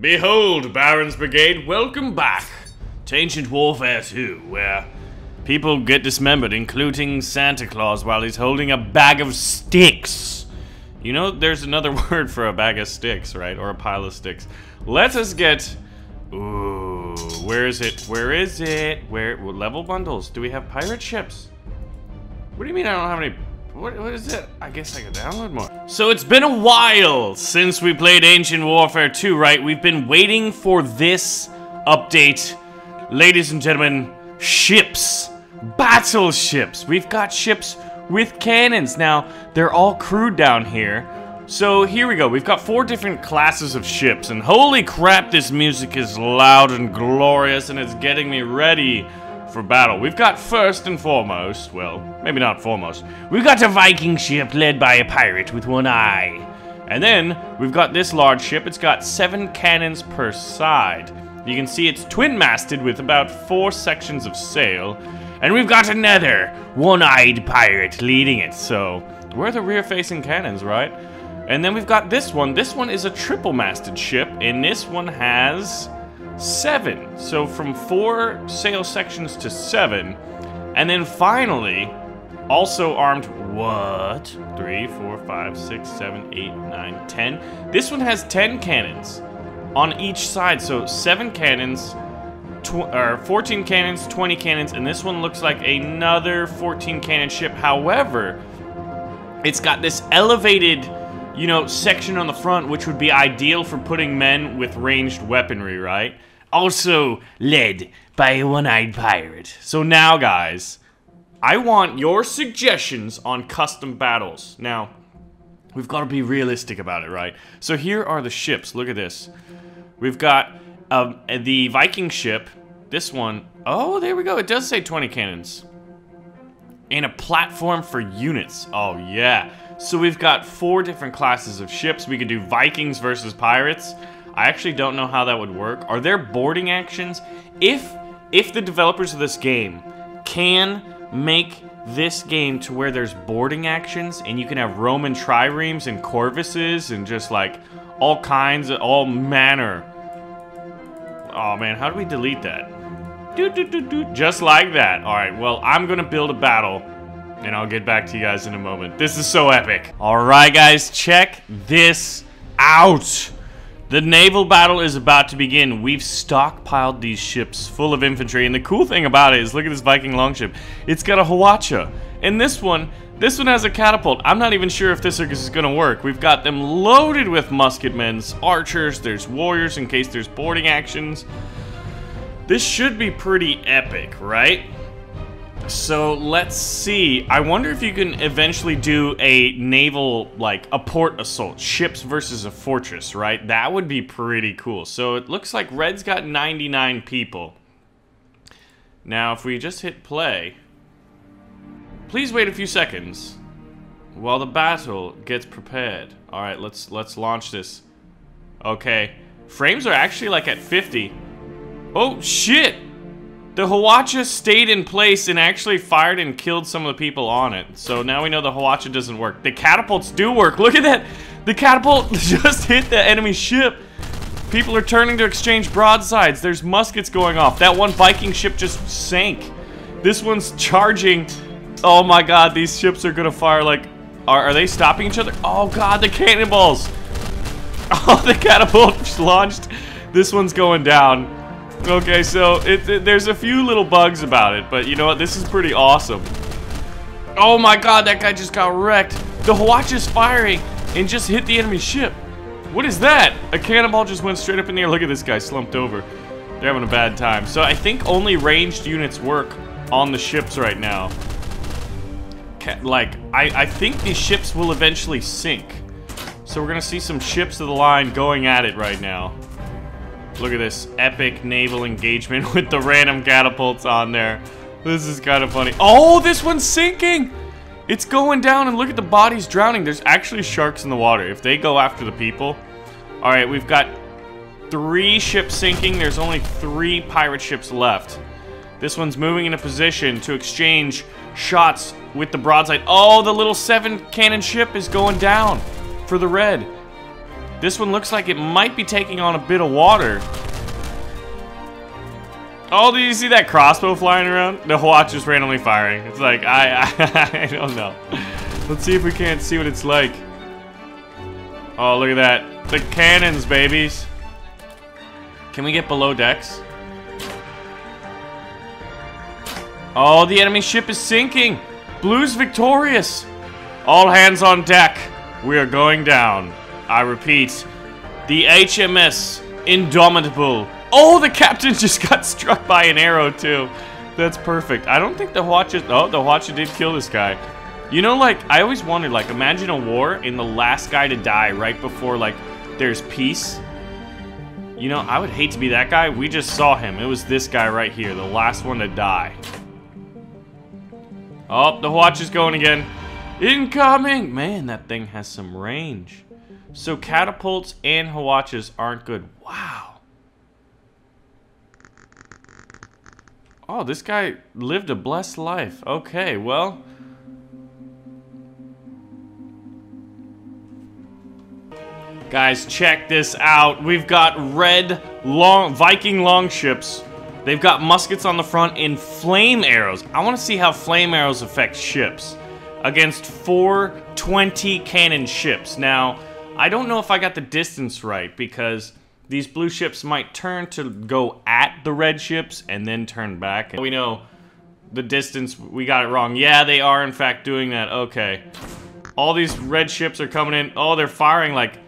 Behold, Baron's Brigade, welcome back to Ancient Warfare 2, where people get dismembered, including Santa Claus, while he's holding a bag of sticks. You know, there's another word for a bag of sticks, right? Or a pile of sticks. Let us get... Ooh, where is it? Where is it? Where? Level bundles? Do we have pirate ships? What do you mean I don't have any what, what is it? I guess I could download more. So it's been a while since we played Ancient Warfare 2, right? We've been waiting for this update. Ladies and gentlemen, ships. Battleships. We've got ships with cannons. Now, they're all crewed down here. So here we go. We've got four different classes of ships. And holy crap, this music is loud and glorious and it's getting me ready for battle. We've got first and foremost, well, maybe not foremost, we've got a Viking ship led by a pirate with one eye. And then we've got this large ship. It's got seven cannons per side. You can see it's twin-masted with about four sections of sail. And we've got another one-eyed pirate leading it. So we're the rear-facing cannons, right? And then we've got this one. This one is a triple-masted ship, and this one has seven. So from four sail sections to seven. And then finally, also armed, what? Three, four, five, six, seven, eight, nine, ten. This one has ten cannons on each side. So seven cannons, or 14 cannons, 20 cannons, and this one looks like another 14 cannon ship. However, it's got this elevated you know, section on the front, which would be ideal for putting men with ranged weaponry, right? also led by a one-eyed pirate. So now, guys, I want your suggestions on custom battles. Now, we've got to be realistic about it, right? So here are the ships. Look at this. We've got um, the Viking ship. This one. Oh, there we go. It does say 20 cannons. And a platform for units. Oh, yeah. So we've got four different classes of ships. We could do Vikings versus pirates. I actually don't know how that would work. Are there boarding actions? If if the developers of this game can make this game to where there's boarding actions and you can have Roman triremes and corvuses and just like all kinds of all manner. Oh man, how do we delete that? Do, do, do, do. Just like that. Alright, well, I'm gonna build a battle and I'll get back to you guys in a moment. This is so epic. Alright guys, check this out. The naval battle is about to begin. We've stockpiled these ships full of infantry, and the cool thing about it is, look at this Viking longship. It's got a Hwacha. And this one, this one has a catapult. I'm not even sure if this is going to work. We've got them loaded with musketmen, archers, there's warriors in case there's boarding actions. This should be pretty epic, right? So let's see. I wonder if you can eventually do a naval, like a port assault, ships versus a fortress, right? That would be pretty cool. So it looks like Red's got 99 people. Now, if we just hit play, please wait a few seconds while the battle gets prepared. All right, let's let's launch this. Okay, frames are actually like at 50. Oh shit! The Hwacha stayed in place and actually fired and killed some of the people on it. So now we know the Hwacha doesn't work. The catapults do work. Look at that. The catapult just hit the enemy ship. People are turning to exchange broadsides. There's muskets going off. That one Viking ship just sank. This one's charging. Oh my god, these ships are gonna fire like... Are, are they stopping each other? Oh god, the cannonballs! Oh, the catapult launched. This one's going down. Okay, so it, it, there's a few little bugs about it, but you know what? This is pretty awesome. Oh my god, that guy just got wrecked. The Hwacha is firing and just hit the enemy ship. What is that? A cannonball just went straight up in the air. Look at this guy slumped over. They're having a bad time. So I think only ranged units work on the ships right now. Like, I, I think these ships will eventually sink. So we're going to see some ships of the line going at it right now. Look at this epic naval engagement with the random catapults on there. This is kind of funny. Oh, this one's sinking! It's going down and look at the bodies drowning. There's actually sharks in the water. If they go after the people. Alright, we've got three ships sinking. There's only three pirate ships left. This one's moving into position to exchange shots with the broadside. Oh, the little seven cannon ship is going down for the red. This one looks like it might be taking on a bit of water. Oh, do you see that crossbow flying around? The Hwacha is randomly firing. It's like, I, I, I don't know. Let's see if we can't see what it's like. Oh, look at that. The cannons, babies. Can we get below decks? Oh, the enemy ship is sinking. Blue's victorious. All hands on deck. We are going down. I repeat, the HMS Indomitable. Oh, the captain just got struck by an arrow too. That's perfect. I don't think the Hwacha... Oh, the Hwacha did kill this guy. You know, like, I always wondered, like, imagine a war and the last guy to die right before, like, there's peace. You know, I would hate to be that guy. We just saw him. It was this guy right here, the last one to die. Oh, the Hwacha is going again. Incoming! Man, that thing has some range. So catapults and Hwachas aren't good. Wow. Oh, this guy lived a blessed life. Okay, well... Guys, check this out. We've got red long Viking longships. They've got muskets on the front and flame arrows. I want to see how flame arrows affect ships against 420 cannon ships. Now, I don't know if I got the distance right because these blue ships might turn to go at the red ships and then turn back. We know the distance, we got it wrong. Yeah, they are in fact doing that. Okay. All these red ships are coming in. Oh, they're firing like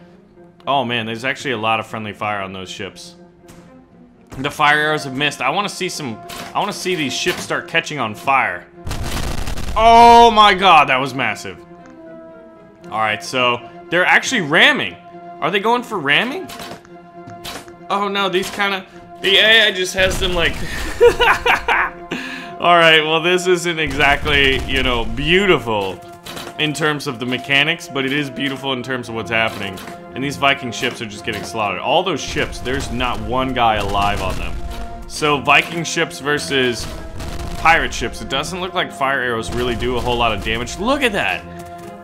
Oh man, there's actually a lot of friendly fire on those ships. The fire arrows have missed. I want to see some... I want to see these ships start catching on fire. Oh my god, that was massive. Alright, so... They're actually ramming. Are they going for ramming? Oh no, these kind of... The AI just has them like... Alright, well this isn't exactly, you know, beautiful in terms of the mechanics, but it is beautiful in terms of what's happening. And these Viking ships are just getting slaughtered. All those ships, there's not one guy alive on them. So Viking ships versus pirate ships, it doesn't look like fire arrows really do a whole lot of damage. Look at that!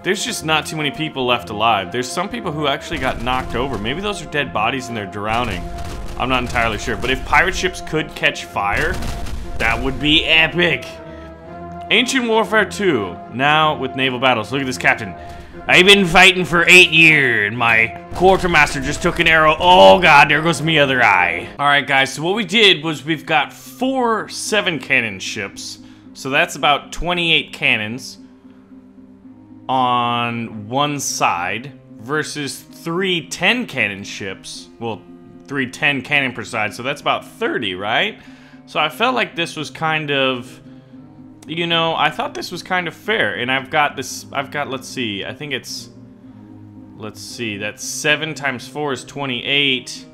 There's just not too many people left alive. There's some people who actually got knocked over. Maybe those are dead bodies and they're drowning. I'm not entirely sure. But if pirate ships could catch fire, that would be epic. Ancient Warfare 2, now with naval battles. Look at this captain. I've been fighting for eight years, and my quartermaster just took an arrow. Oh god, there goes my other eye. Alright guys, so what we did was we've got four seven cannon ships. So that's about 28 cannons on one side versus three 10 cannon ships. Well, three 10 cannon per side, so that's about 30, right? So I felt like this was kind of you know, I thought this was kind of fair. And I've got this, I've got, let's see, I think it's, let's see, that's 7 times 4 is 28.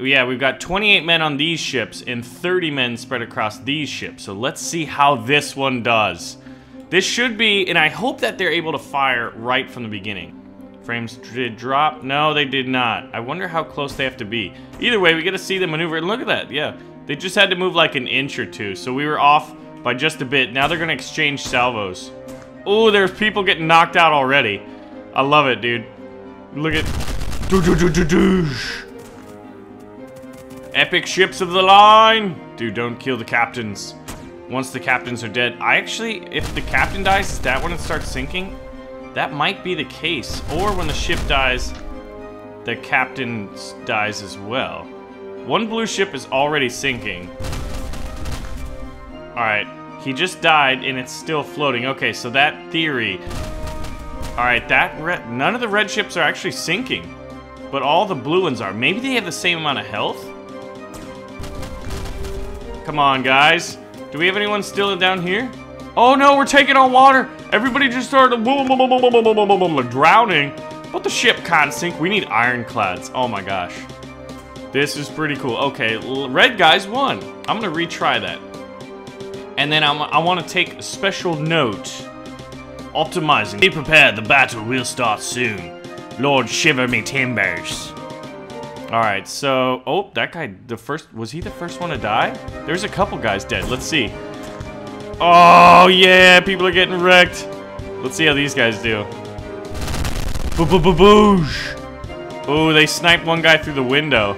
Yeah, we've got 28 men on these ships and 30 men spread across these ships. So let's see how this one does. This should be, and I hope that they're able to fire right from the beginning. Frames did drop? No, they did not. I wonder how close they have to be. Either way, we get to see the maneuver. And look at that, yeah. They just had to move like an inch or two. So we were off by just a bit. Now they're gonna exchange salvos. Oh, there's people getting knocked out already. I love it, dude. Look at... -doo -doo -doo. Epic ships of the line! Dude, don't kill the captains. Once the captains are dead. I actually, if the captain dies, is that when it starts sinking? That might be the case. Or when the ship dies, the captain dies as well. One blue ship is already sinking. Alright, he just died and it's still floating. Okay, so that theory... Alright, that. None of the red ships are actually sinking. But all the blue ones are. Maybe they have the same amount of health? Come on, guys. Do we have anyone still down here? Oh no, we're taking on water! Everybody just started drowning. But the ship can't sink. We need ironclads. Oh my gosh. This is pretty cool. Okay, red guys won. I'm gonna retry that. And then I'm, i want to take a special note. Optimizing. Be prepared, the battle will start soon. Lord shiver me timbers. Alright, so... Oh, that guy, the first... Was he the first one to die? There's a couple guys dead. Let's see. Oh, yeah, people are getting wrecked. Let's see how these guys do. Boo boo boo boosh. Oh, they sniped one guy through the window.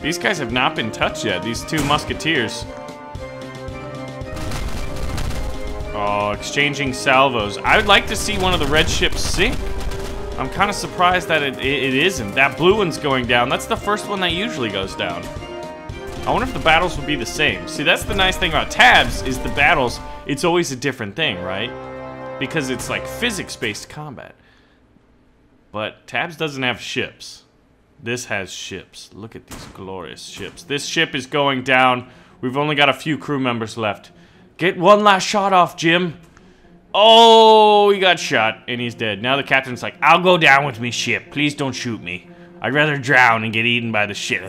These guys have not been touched yet, these two musketeers. Oh, exchanging salvos. I would like to see one of the red ships sink. I'm kind of surprised that it, it, it isn't. That blue one's going down. That's the first one that usually goes down. I wonder if the battles would be the same. See, that's the nice thing about TABS, is the battles, it's always a different thing, right? Because it's like physics-based combat. But TABS doesn't have ships. This has ships. Look at these glorious ships. This ship is going down. We've only got a few crew members left. Get one last shot off, Jim. Oh, he got shot, and he's dead. Now the captain's like, I'll go down with me ship. Please don't shoot me. I'd rather drown and get eaten by the ship.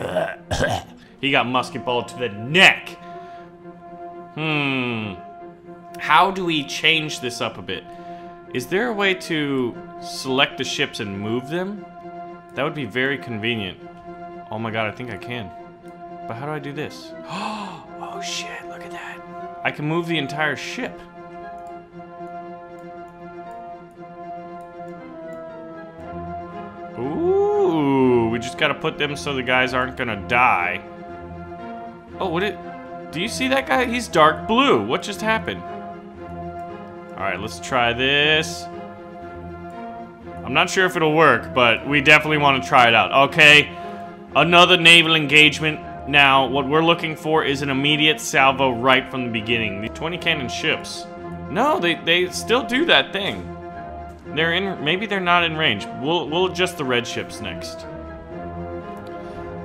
he got musket ball to the neck. Hmm. How do we change this up a bit? Is there a way to select the ships and move them? That would be very convenient. Oh my god, I think I can. But how do I do this? Oh shit, look at that. I can move the entire ship. Ooh, we just gotta put them so the guys aren't gonna die. Oh, what it... Do you see that guy? He's dark blue. What just happened? Alright, let's try this. I'm not sure if it'll work, but we definitely want to try it out. Okay, another naval engagement. Now, what we're looking for is an immediate salvo right from the beginning. The 20 cannon ships. No, they, they still do that thing. They're in, maybe they're not in range. We'll, we'll adjust the red ships next.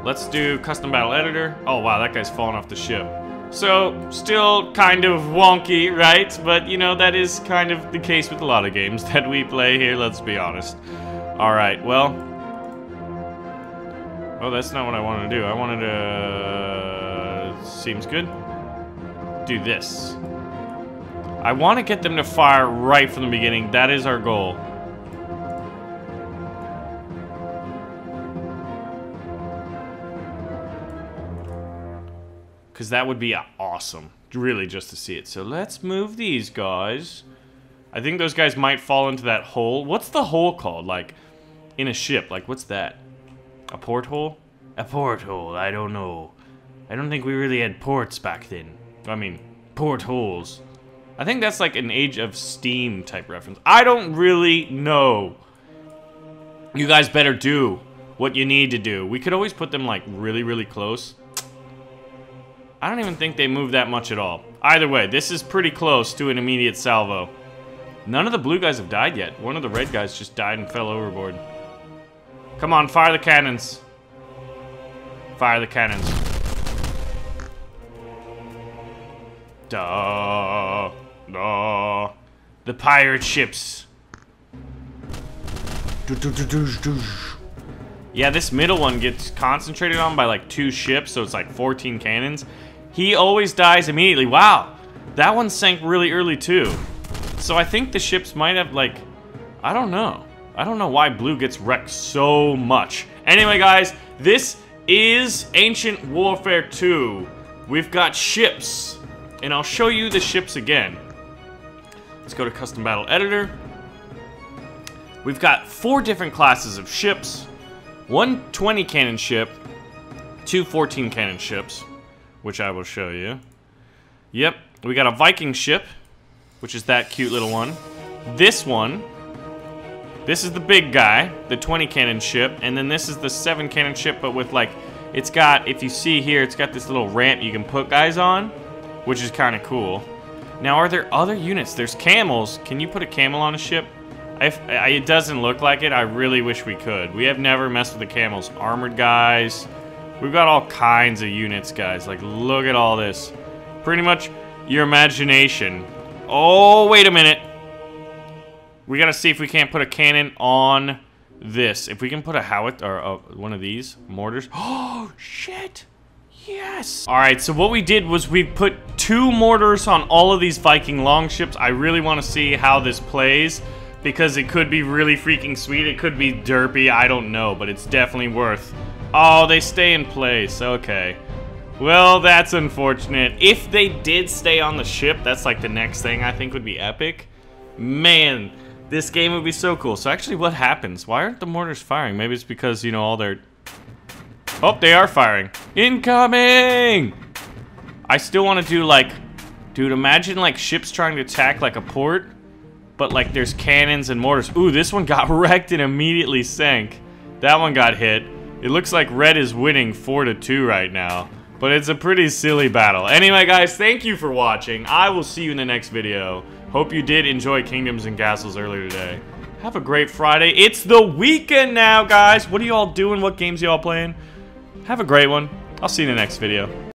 Let's do custom battle editor. Oh wow, that guy's falling off the ship. So, still kind of wonky, right? But, you know, that is kind of the case with a lot of games that we play here, let's be honest. Alright, well... Oh, that's not what I wanted to do. I wanted to... Uh, seems good. Do this. I want to get them to fire right from the beginning. That is our goal. Because that would be awesome. Really, just to see it. So let's move these guys. I think those guys might fall into that hole. What's the hole called? Like, in a ship. Like, what's that? A porthole? A porthole, I don't know. I don't think we really had ports back then. I mean, portholes. I think that's like an Age of Steam type reference. I don't really know. You guys better do what you need to do. We could always put them like really, really close. I don't even think they move that much at all. Either way, this is pretty close to an immediate salvo. None of the blue guys have died yet. One of the red guys just died and fell overboard. Come on, fire the cannons. Fire the cannons. Duh. Duh. The pirate ships. Yeah, this middle one gets concentrated on by like two ships, so it's like 14 cannons. He always dies immediately. Wow, that one sank really early too. So I think the ships might have like, I don't know. I don't know why blue gets wrecked so much. Anyway, guys, this is Ancient Warfare 2. We've got ships, and I'll show you the ships again. Let's go to Custom Battle Editor. We've got four different classes of ships. One 20 cannon ship, two 14 cannon ships, which I will show you. Yep, we got a Viking ship, which is that cute little one. This one, this is the big guy, the 20 cannon ship, and then this is the 7 cannon ship, but with like, it's got, if you see here, it's got this little ramp you can put guys on, which is kind of cool. Now, are there other units? There's camels. Can you put a camel on a ship? If, it doesn't look like it. I really wish we could. We have never messed with the camels. Armored guys, We've got all kinds of units, guys. Like, look at all this. Pretty much your imagination. Oh, wait a minute. We gotta see if we can't put a cannon on this. If we can put a howitzer, or uh, one of these mortars. Oh, shit. Yes. All right, so what we did was we put two mortars on all of these Viking longships. I really want to see how this plays because it could be really freaking sweet. It could be derpy. I don't know, but it's definitely worth Oh, they stay in place. Okay. Well, that's unfortunate. If they did stay on the ship, that's like the next thing I think would be epic. Man, This game would be so cool. So actually, what happens? Why aren't the mortars firing? Maybe it's because, you know, all their... Oh, they are firing. Incoming! I still want to do, like... Dude, imagine, like, ships trying to attack, like, a port. But, like, there's cannons and mortars. Ooh, this one got wrecked and immediately sank. That one got hit. It looks like red is winning 4 to 2 right now. But it's a pretty silly battle. Anyway, guys, thank you for watching. I will see you in the next video. Hope you did enjoy Kingdoms and Castles earlier today. Have a great Friday. It's the weekend now, guys. What are you all doing? What games you all playing? Have a great one. I'll see you in the next video.